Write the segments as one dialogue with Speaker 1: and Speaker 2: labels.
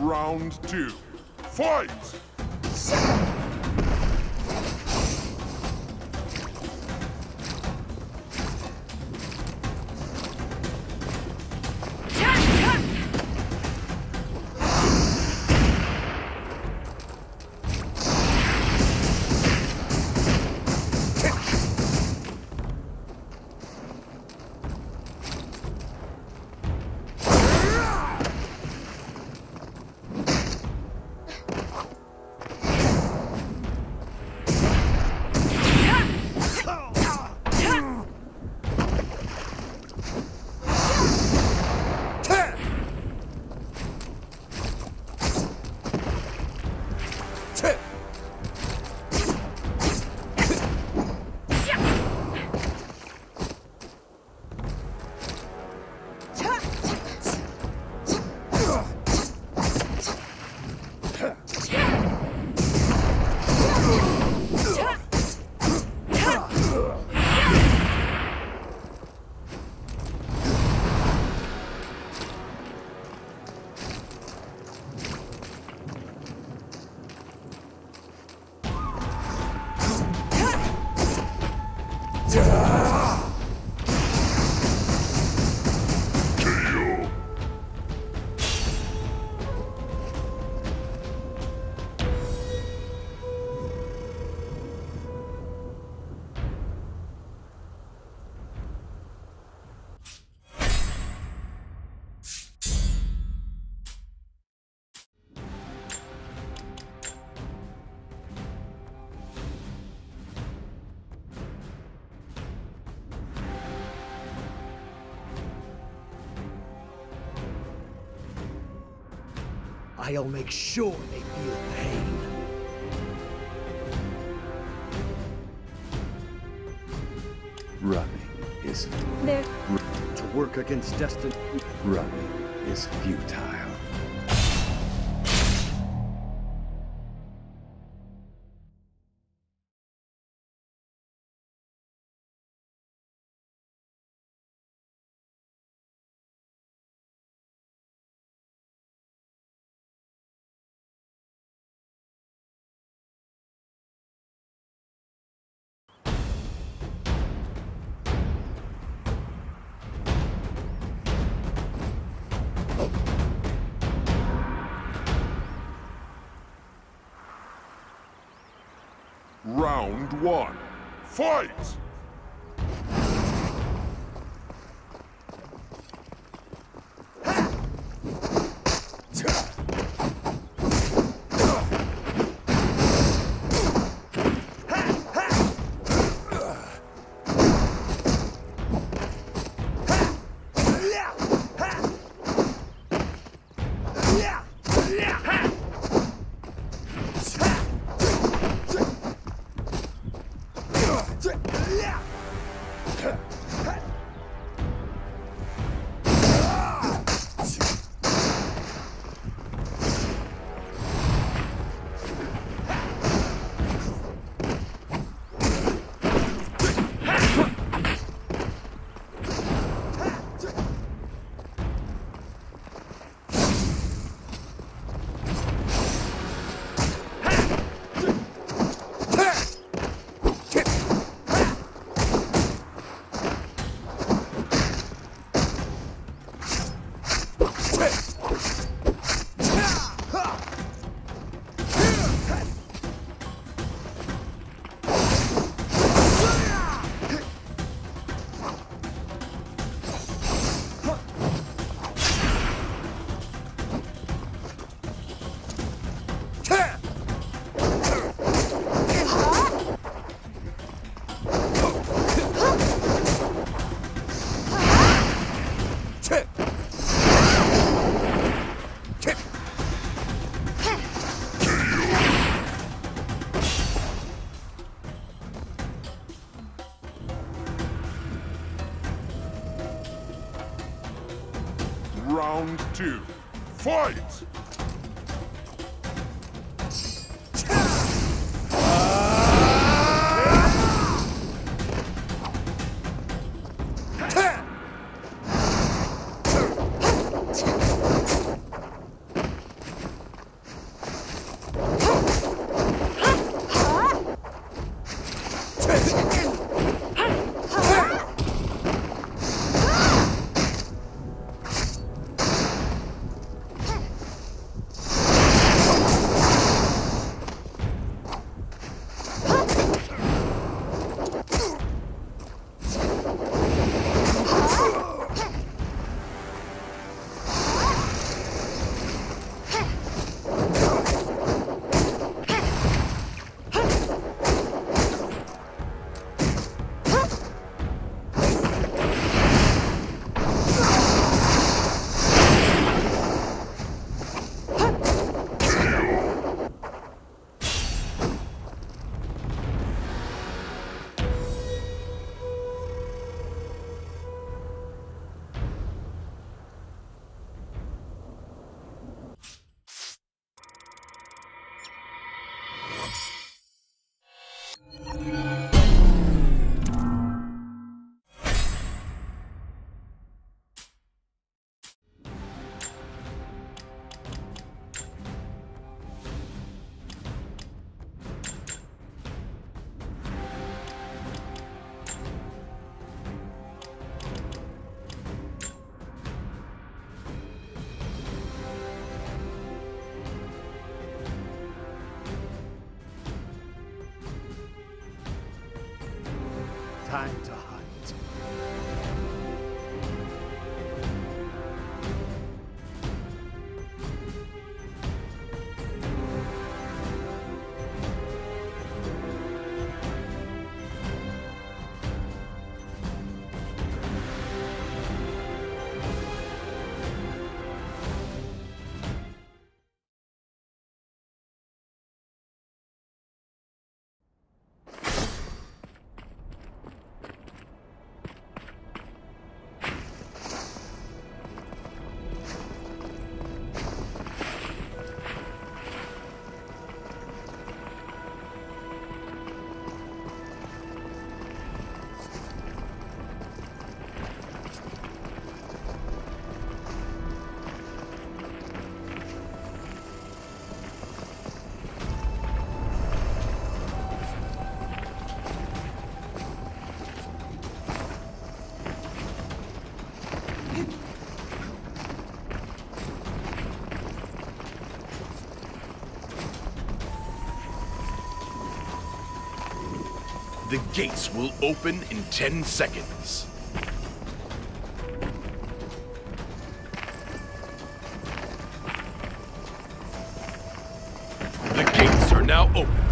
Speaker 1: Round two. Fight!
Speaker 2: I'll make sure they feel pain.
Speaker 3: Running is
Speaker 4: There.
Speaker 2: To work against destiny.
Speaker 3: running is futile.
Speaker 1: Round one. Fight! Two. Fight!
Speaker 3: Time to
Speaker 5: gates will open in 10 seconds. The gates are now open.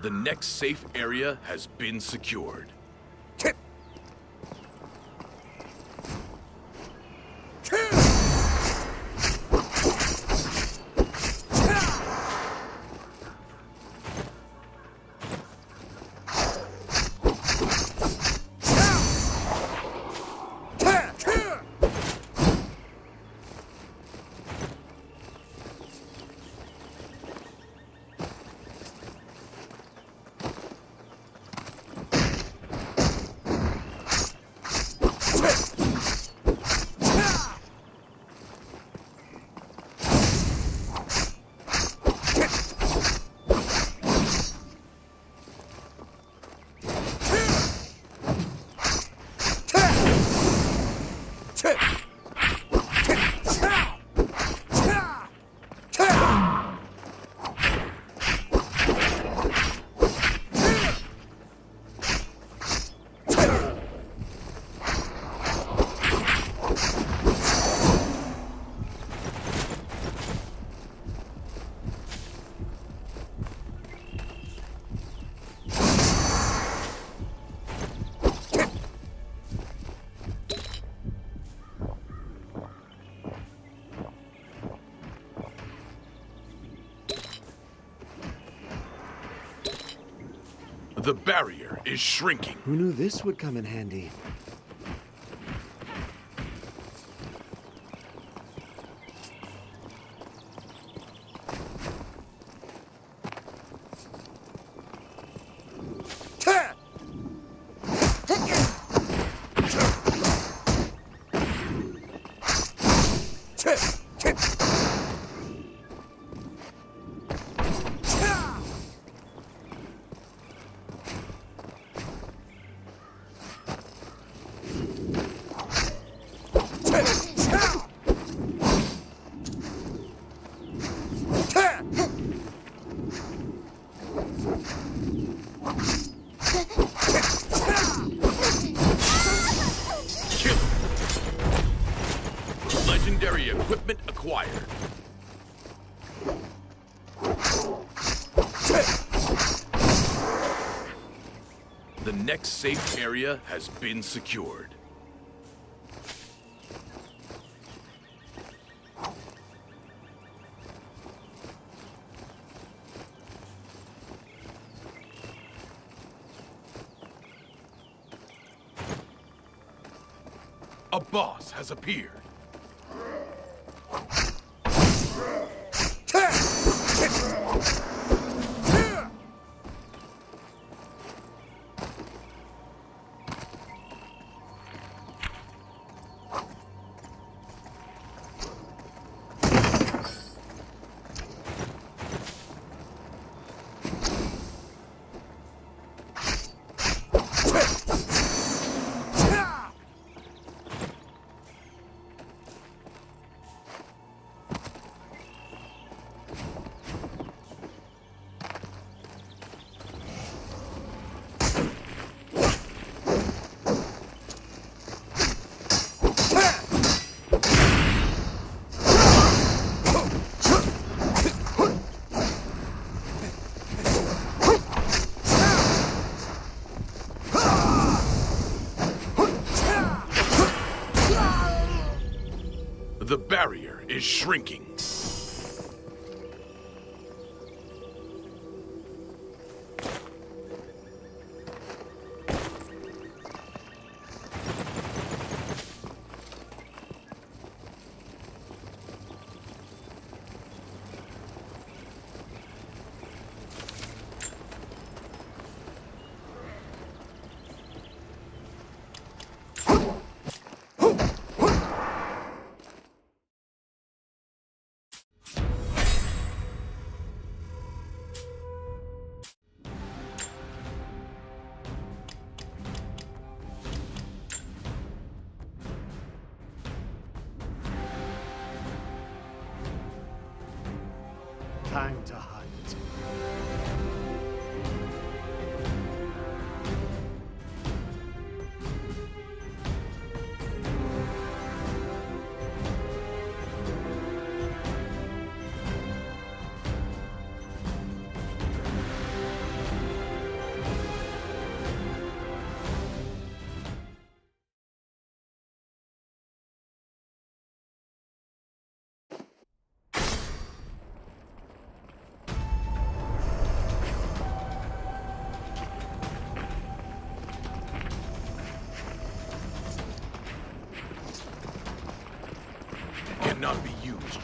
Speaker 5: The next safe area has been secured. The barrier is shrinking.
Speaker 3: Who knew this would come in handy?
Speaker 5: Legendary equipment acquired. The next safe area has been secured. A boss is shrinking.
Speaker 3: Time to hunt.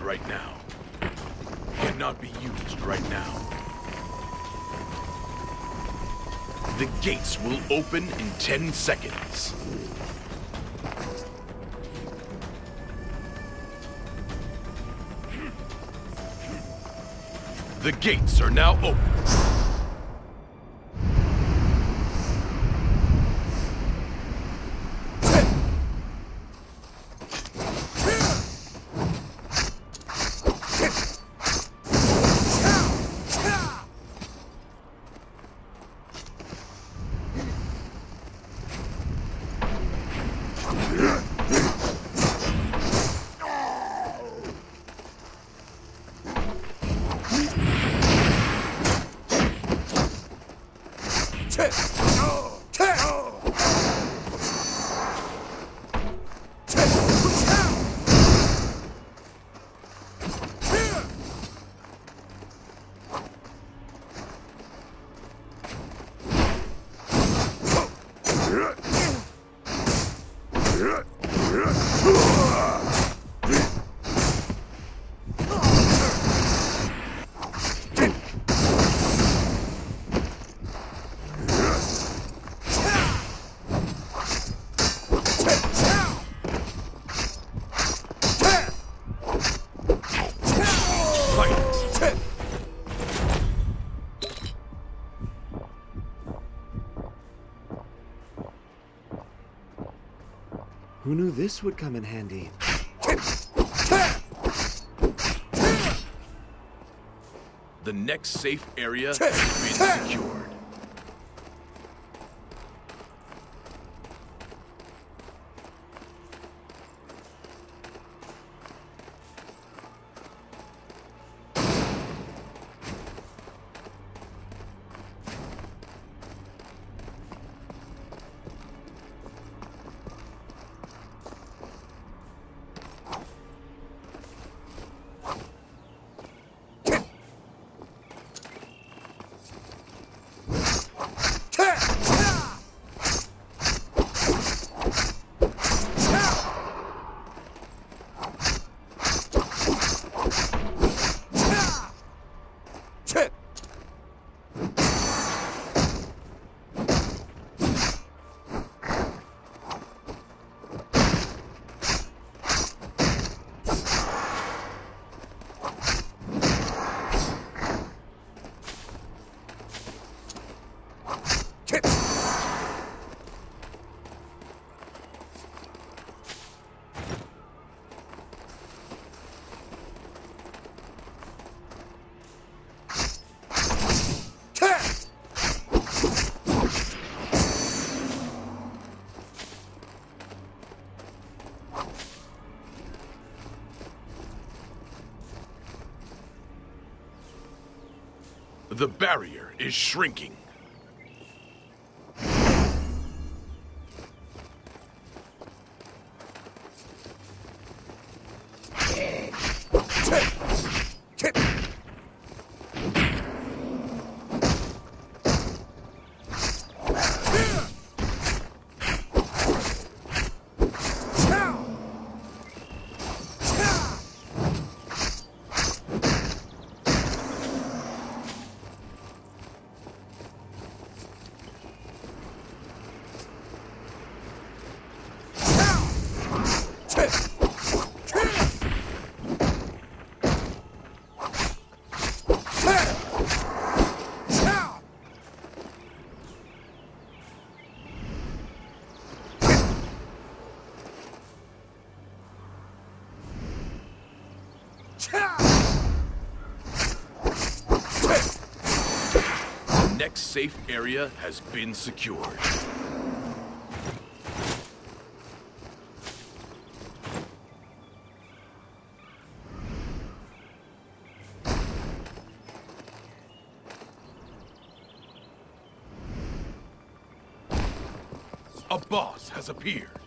Speaker 5: Right now. Cannot be used right now. The gates will open in 10 seconds. The gates are now open.
Speaker 3: Who knew this would come in handy?
Speaker 5: The next safe area has been secured. The barrier is shrinking. Next safe area has been secured. A boss has appeared.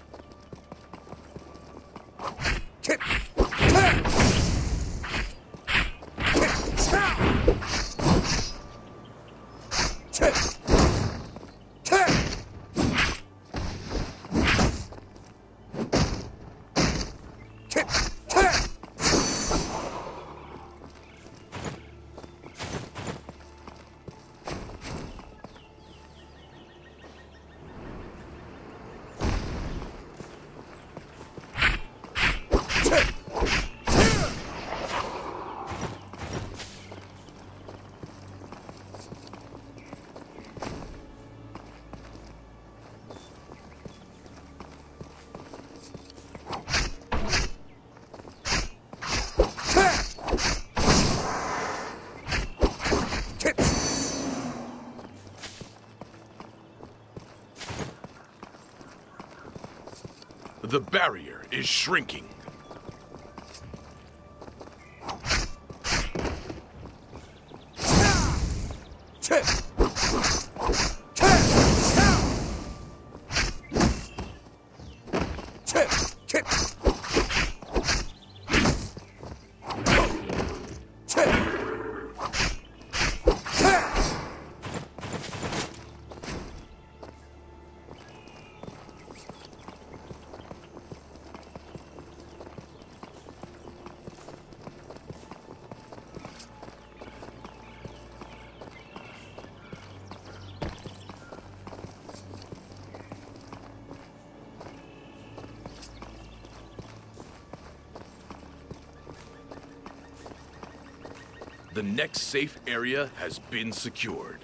Speaker 5: The barrier is shrinking. The next safe area has been secured.